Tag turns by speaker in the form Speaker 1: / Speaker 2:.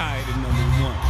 Speaker 1: tired of number one.